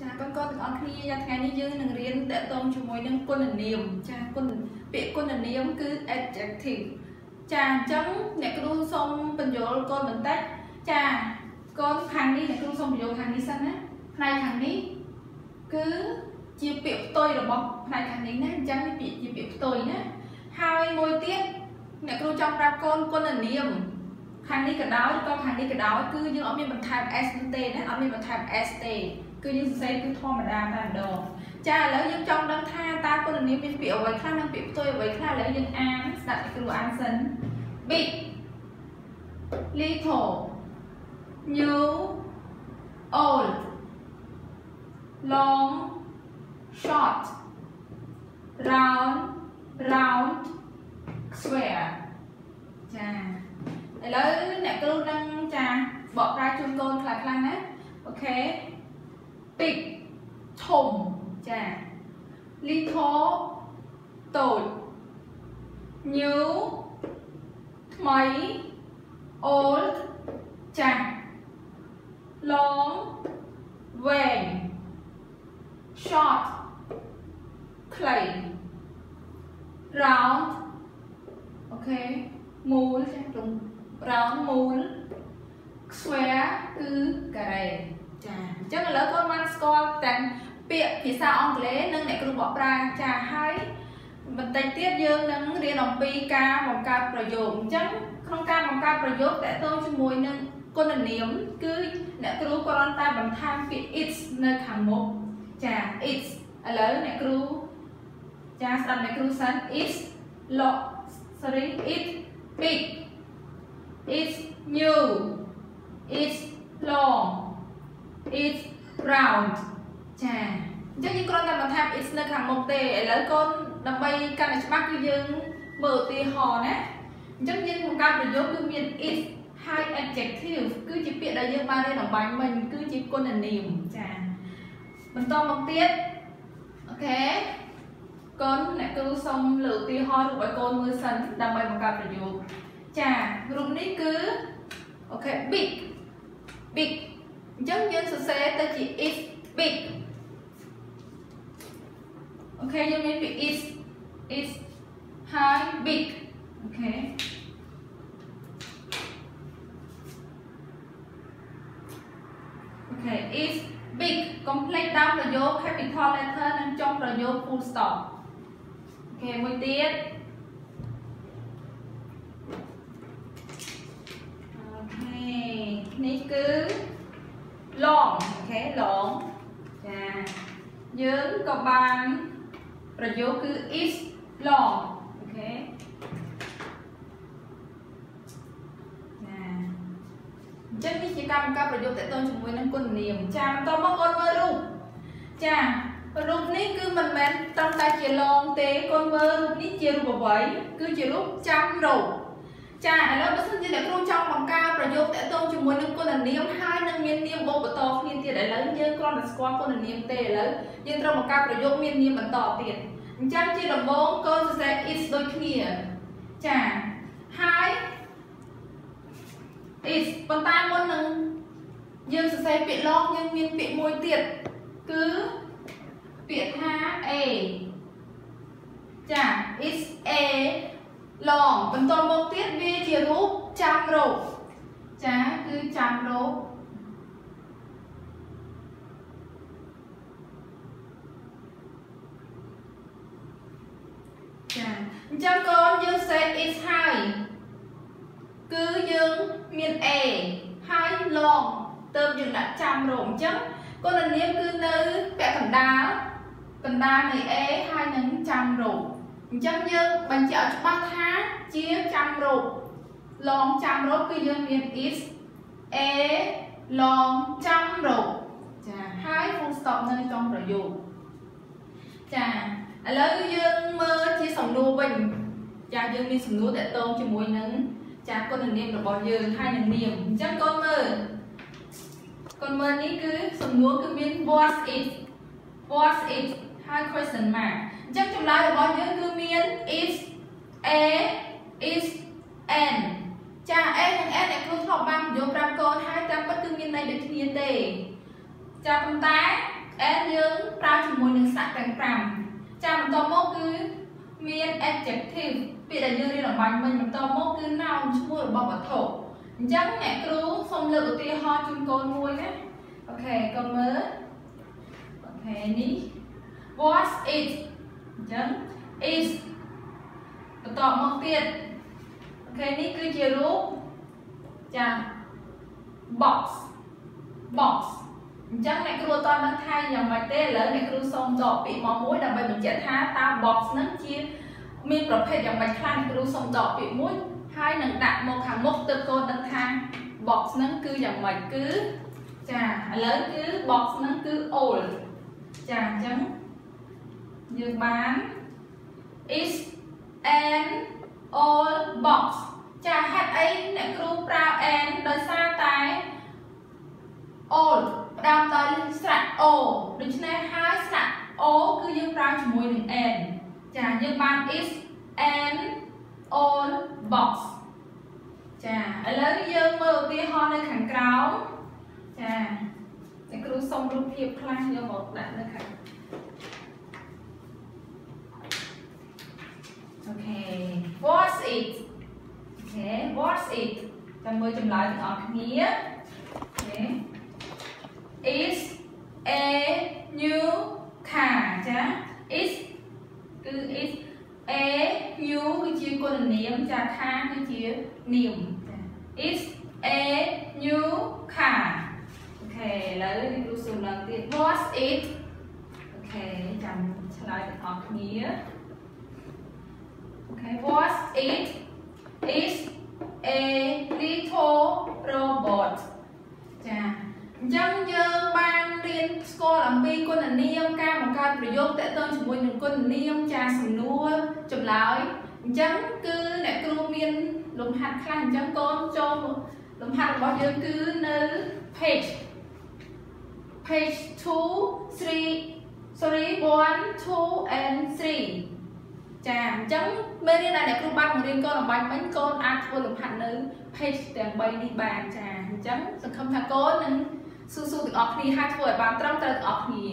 ចាបងប្អូនទាំងអស់គ្នាយ៉ាងថ្ងៃនេះយើងនឹងរៀនតកតងជាមួយនឹងគុណនាមចាគុណពាក្យគុណនាមគឺ adjective ចាអញ្ចឹងអ្នកគ្រូសូមបញ្យល់កូនបន្តិចចាកូនខាងនេះអ្នកគ្រូសូមបញ្យល់ខាងនេះសិនណាផ្នែកខាងនេះគឺជាពាក្យផ្ទុយរបស់ផ្នែកខាងនេះណាអញ្ចឹងពាក្យជាពាក្យផ្ទុយណាហើយមួយទៀតអ្នកគ្រូចង់ប្រាប់កូនគុណនាម ខាងនេះក៏ដោយឬក៏ខាងនេះក៏ដោយគឺយើងអត់មានបន្ថែម s ទេណាអត់មានបន្ថែម s ទេគឺយើងសរសេរគឺធម្មតាតែម្ដងចាឥឡូវយើងចង់ដឹងថាតើគុណនាមមានពាក្យអ្វីខ្លះនិងពាក្យផ្ទុយអ្វីខ្លះឥឡូវយើងអានស្ដាប់គ្រូអានសិន big little new old long short round round square ចា ឥឡូវអ្នកគ្រូនឹងចាបកប្រែជូនកូនខ្លះខ្លះណាអូខេ big ធំចា little តូច new ថ្មី old ចាស់ long វែង short ខ្លី round អូខេមូលចាត្រង់ round មូល square គឺការ៉េចាអញ្ចឹងឥឡូវកូនបានស្គាល់ទាំងពាក្យភាសាអង់គ្លេសនិងអ្នកគ្រូបកប្រែចាហើយបន្តិចទៀតយើងនឹងរៀនអំពីការបង្កើតប្រយោគអញ្ចឹងក្នុងការបង្កើតប្រយោគតកតងជាមួយនឹងគុណនាមគឺអ្នកគ្រូគ្រាន់តែបន្ថែមពាក្យ it's នៅខាងមុខចា it's ឥឡូវអ្នកគ្រូចាស្ដាប់អ្នកគ្រូសិន it's lo sorry it big it's new it's long it's round ចាអញ្ចឹងយើងគ្រាន់តែបន្ថែម it's នៅខាងមុខទេឥឡូវកូនដើម្បីកាន់តែច្បាស់គឺយើងមើលឧទាហរណ៍ណាអញ្ចឹងយើងបង្កើតប្រយោគគឺមាន it's ហើយ adjective គឺជាពាក្យដែលយើងបានរៀនអម្បាញ់មិញគឺជាគុណនាមចាបន្តមកទៀត okay កូនអ្នកគ្រូសូមលើកឧទាហរណ៍រូបឲ្យកូនមើលសិនដើម្បីបង្កើតប្រយោគ ចារូបនេះគឺ okay big big អញ្ចឹងយើងសរសេរទៅជា it's big okay យើងមានពាក្យ it's it's high big okay okay it's big complete ដើមប្រយោគ capital letter និងចុងប្រយោគ full stop okay មួយទៀត okay នេះគឺ long អូខេ long ចាយើងក៏បានប្រយោគគឺ is long អូខេចាអញ្ចឹងនេះជាការបង្កើតប្រយោគតទៅជាមួយនឹងគុណនាមចាបន្តមកកូនមើលរូបចារូបនេះគឺមិនមែនត្រឹមតែជា long ទេកូនមើលរូបនេះជារូបអ្វីគឺជារូបចាំរូប ចាឥឡូវបើសិនជាអ្នកគ្រូចង់បង្កើតប្រយោគតកតងជាមួយនឹងគុណនាមហើយនឹងមាននាមបូកបន្តគ្នាទៀតឥឡូវយើងគ្រាន់តែស្គាល់គុណនាមទេឥឡូវយើងត្រូវបង្កើតប្រយោគមាននាមបន្តទៀតអញ្ចឹងជាដំបូងកូនសរសេរ is ដូចគ្នាចាហើយ is ប៉ុន្តែមុននឹងយើងសរសេរពាក្យ long យើងមានពាក្យមួយទៀតគឺពាក្យថា a ចា is a long បន្តមកទៀតវាជារូបចាំរូបចាគឺចាំរូបចាអញ្ចឹងកូនយើងសេ is ហើយគឺយើងមាន a ហើយ long ទៅយើងដាក់ចាំរូបអញ្ចឹងកូននាមគឺនៅពាក់កណ្ដាលកណ្ដាលនៃ a ហើយនឹងចាំរូប អញ្ចឹងយើងបញ្ជាក់ច្បាស់ថាជាចាំរូប long ចាំរូបគឺយើងមាន is a long ចាំរូបចាហើយ full stop នៅចុងប្រយោគចាឥឡូវយើងមើលជាសំណួរវិញចាយើងមានសំណួរតកតងជាមួយនឹងចាគុណនាមរបស់យើងហើយនឹងនាមអញ្ចឹងកូនមើលកូនមើលនេះគឺសំណួរគឺមាន what is what is ហើយ question mark អញ្ចឹងចម្លើយរបស់យើងគឺមាន is a is n ចា a និង n អ្នកគ្រូធ្លាប់បានបញ្យល់ប្រាប់កូនហើយតាមពិតគឺមានន័យដូចគ្នាទេចាប៉ុន្តែ an យើងប្រើជាមួយនឹងស្នាក់ទាំង5ចាំបន្តមកគឺមាន adjective ពាក្យដែលយើងរៀនអម្បាញ់មិញបន្តមកគឺ noun ឈ្មោះរបស់វត្ថុអញ្ចឹងអ្នកគ្រូសូមលើកឧទាហរណ៍ជូនកូនមួយណាអូខេកូនមើលអូខេនេះ was it អញ្ចឹង is បន្តមកទៀតអូខេនេះគឺជារូបចា box box អញ្ចឹងអ្នកគ្រូអត់ដឹងថាយ៉ាងម៉េចទេឥឡូវអ្នកគ្រូសូមដកពាក្យមកមួយដើម្បីបញ្ជាក់ថាតើ box ហ្នឹងជាមានប្រភេទយ៉ាងម៉េចខ្លះអ្នកគ្រូសូមដកពាក្យមួយហើយនឹងដាក់មកខាងមុខទើបកូនដឹងថា box ហ្នឹងគឺយ៉ាងម៉េចគឺចាឥឡូវគឺ box ហ្នឹងគឺ old ចាអញ្ចឹង យើងបាន is an old box ចាហេតុអីអ្នកគ្រូប្រើ an ដោយសារតែ old ផ្ដើមដោយស្រៈ o ដូច្នេះហើយស្រៈ o គឺយើងប្រើជាមួយនឹង n ចាយើងបាន is an old box ចាឥឡូវយើងមើលឧទាហរណ៍នៅខាងក្រោមចាអ្នកគ្រូសុំរូបភាពខ្លះយកមកដាក់នៅខាង okay what's it okay what's it ចាំមើលចម្លើយទាំងអស់គ្នាអូខេ is a new car ចា is គឺ is a new គឺជាគុណនាមចា car គឺជានាមចា is a new car អូខេឥឡូវនេះគ្រូសួរឡើងទៀត what's it អូខេចាំឆ្លើយទាំងអស់គ្នាអូខេ was it is a little robot ចាអញ្ចឹងយើងបានរៀនស្គាល់អំពីគុណនាមការបង្កើតប្រយោគតកតងជាមួយនឹងគុណនាមចាសំណួរចម្លើយអញ្ចឹងគឺអ្នកគ្រូមានលំហាត់ខ្លះអញ្ចឹងកូនចូលលំហាត់របស់យើងគឺនៅ page page 2 3 sorry 1 2 and 3 ចាអញ្ចឹងមេរៀនដែលអ្នកគ្រូបានបង្រៀនកូនអំបញ្ញមិញកូនអាចធ្វើលំហាត់នៅ page ទាំង3នេះបានចាអញ្ចឹងសង្ឃឹមថាកូននឹងស៊ូស៊ូទាំងអស់គ្នាហើយធ្វើឲ្យបានត្រឹមត្រូវទាំងអស់គ្នា